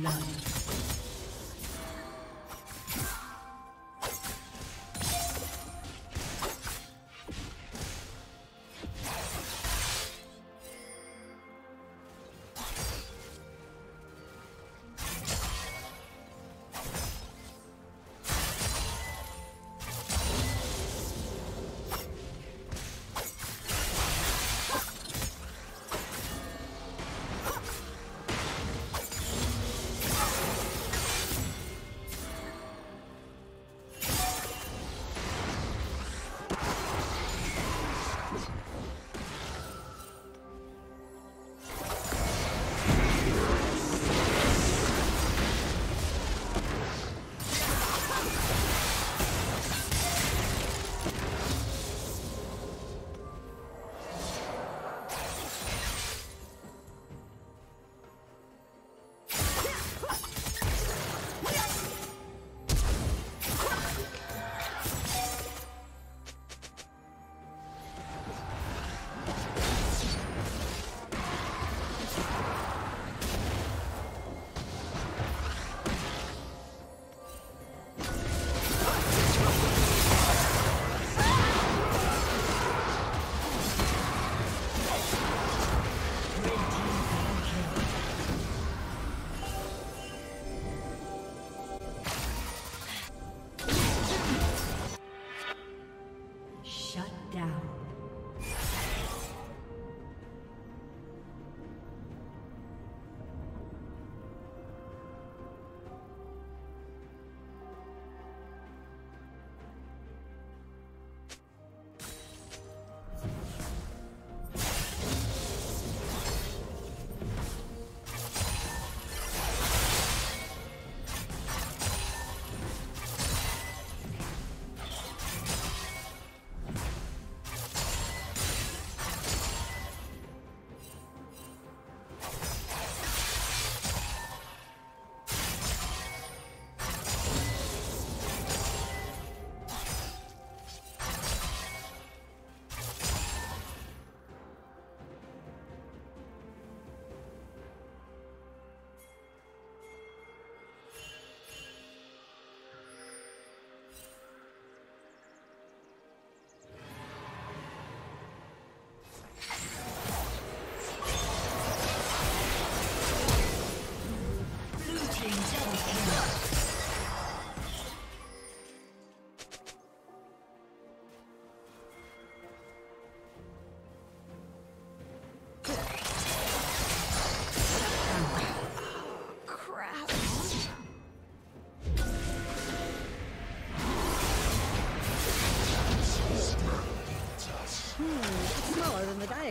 blood.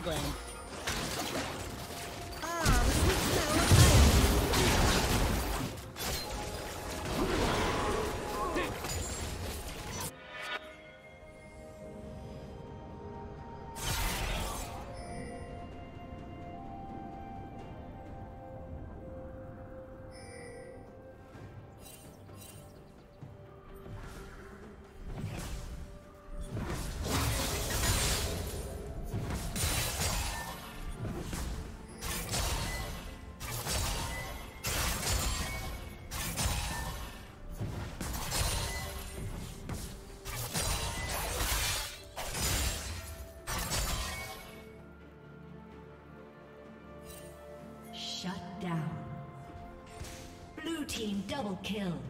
Diagram. Double kill.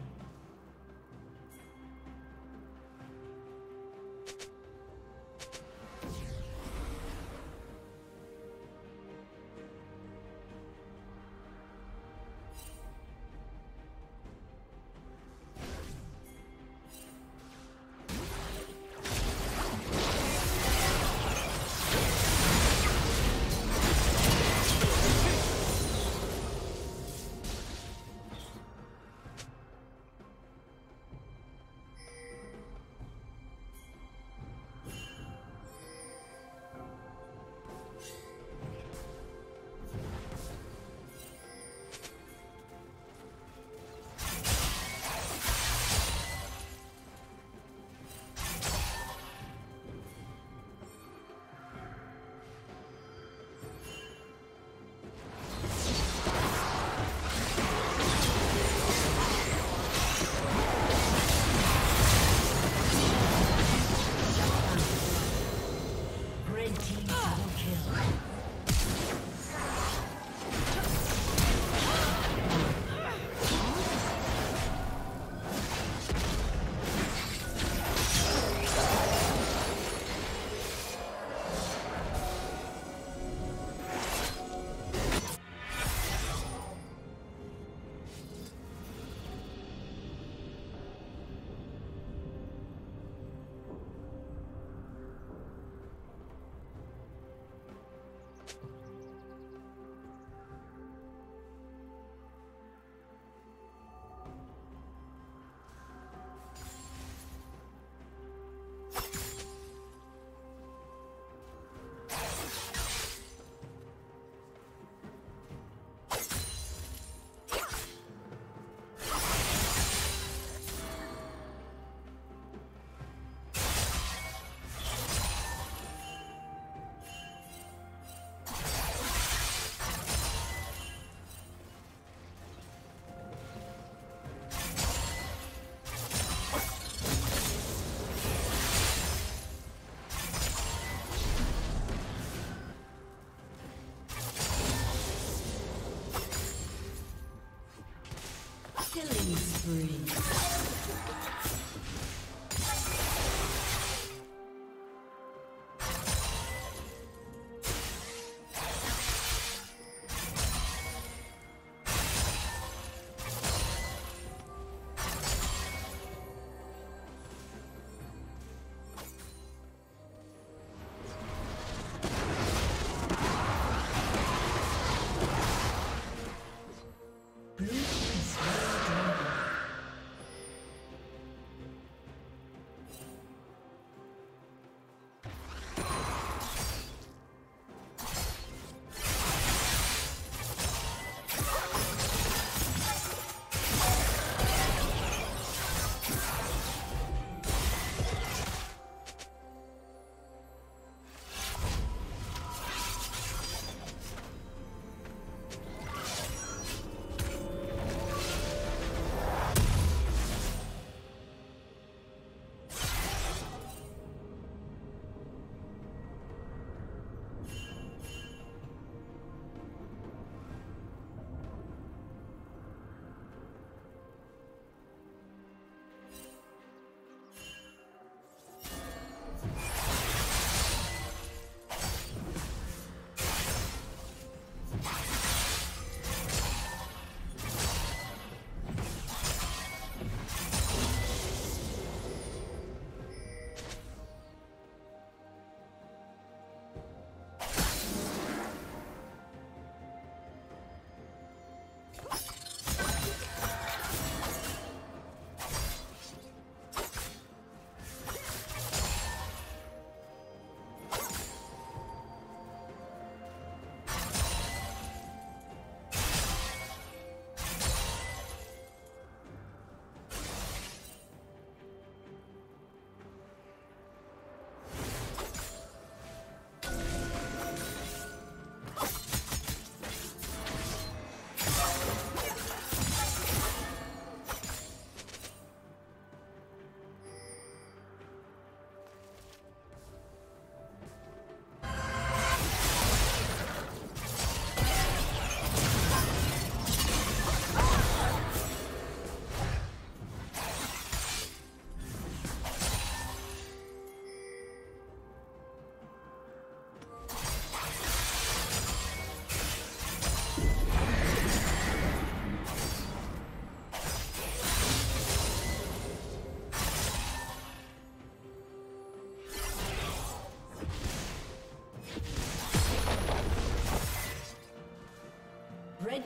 Spree.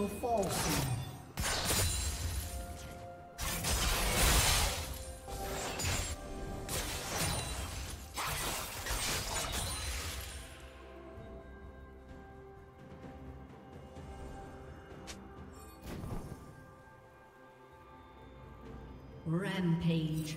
Will fall soon. Rampage.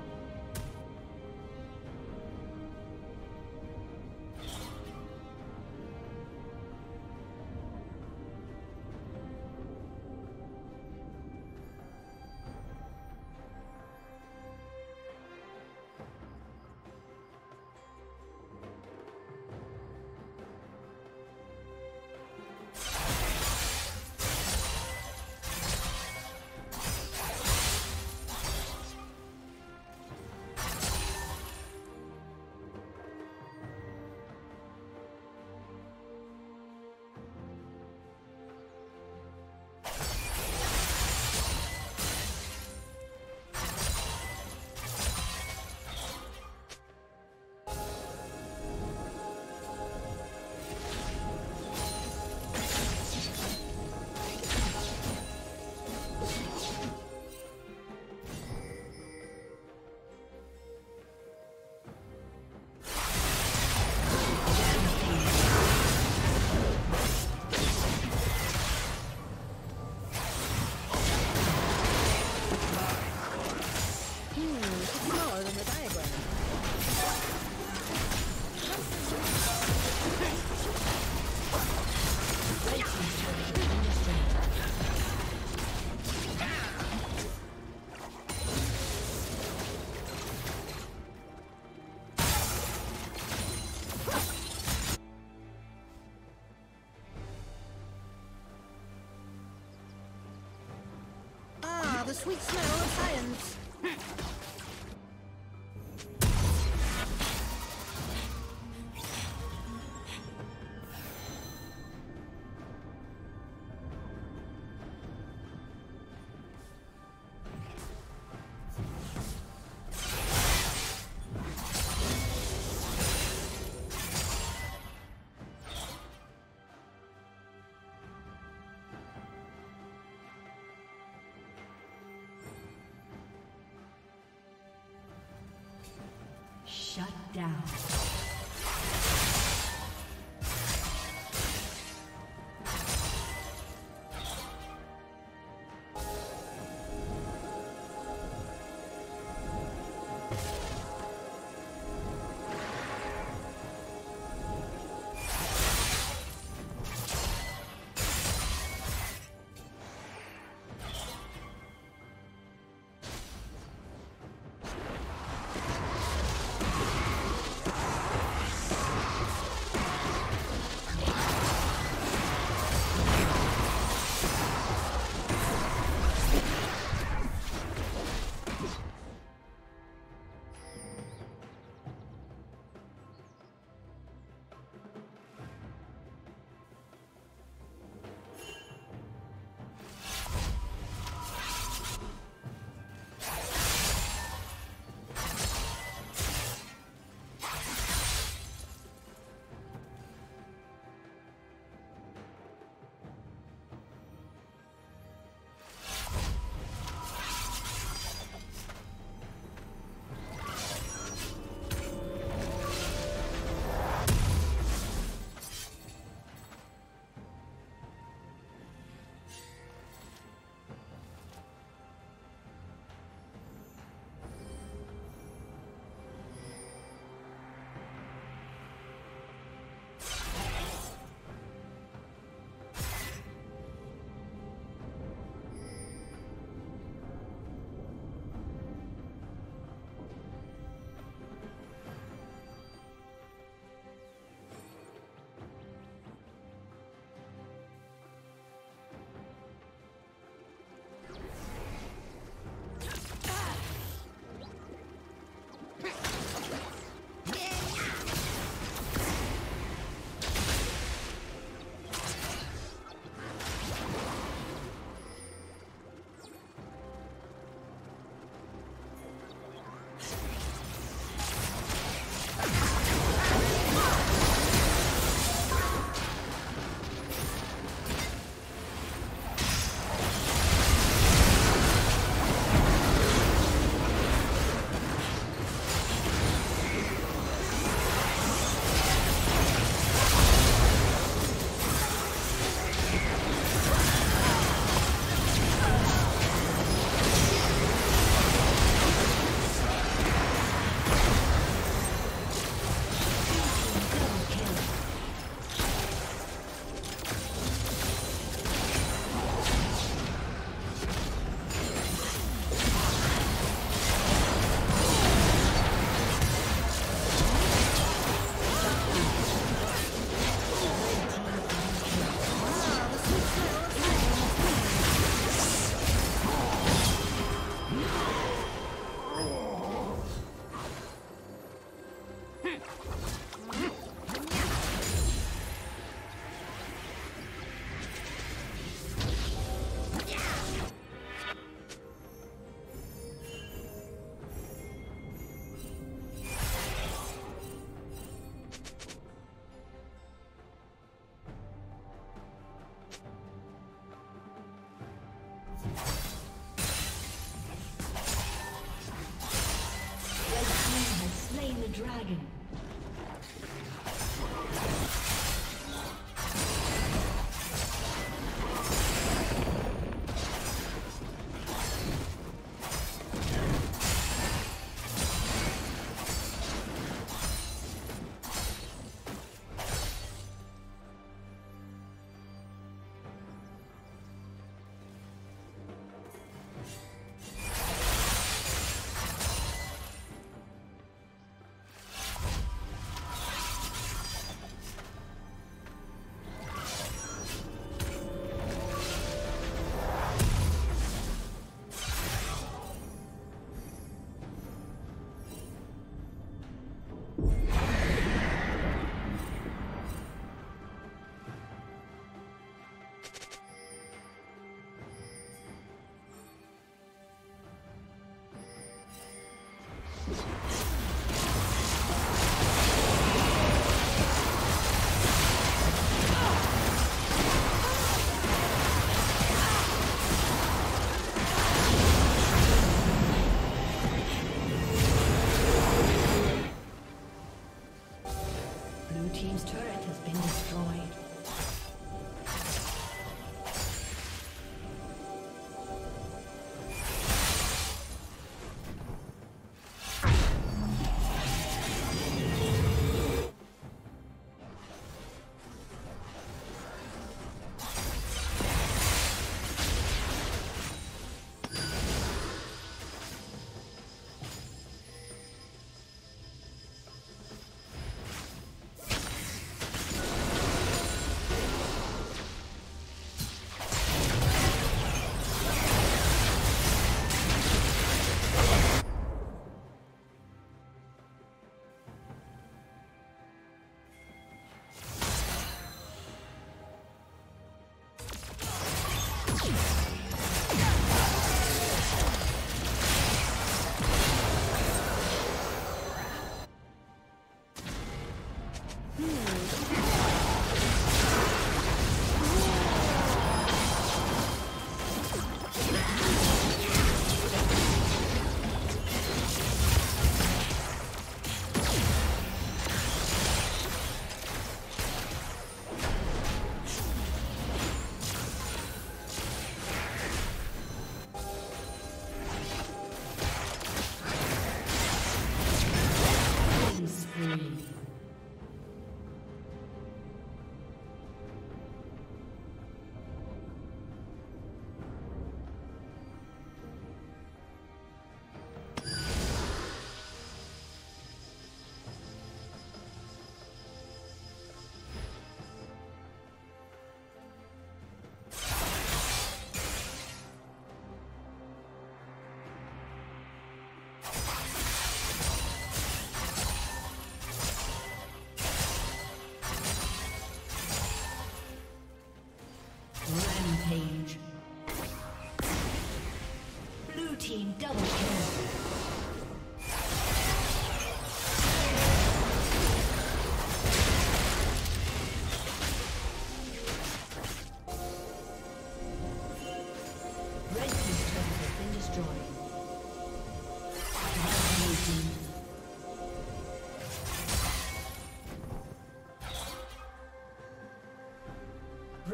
Down.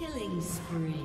Killing spree.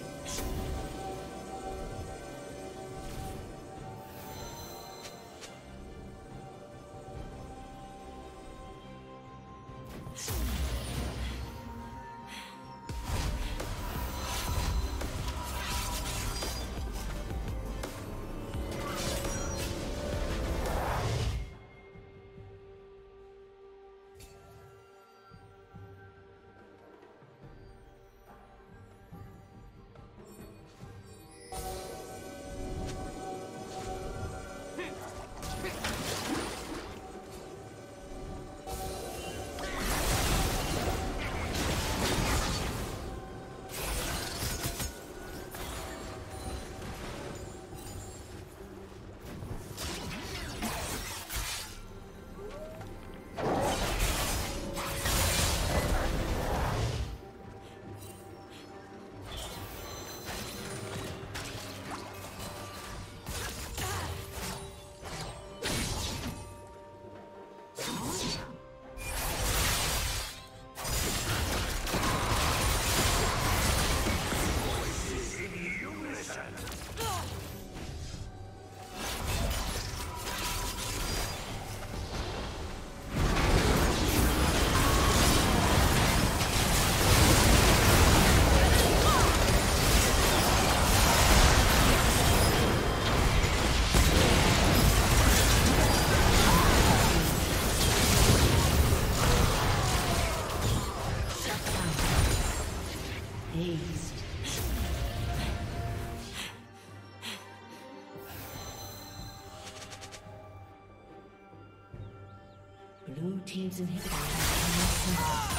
Team's inhibitor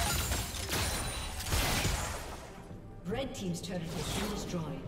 Red team's turret has been destroyed.